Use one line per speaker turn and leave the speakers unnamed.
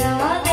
मेरा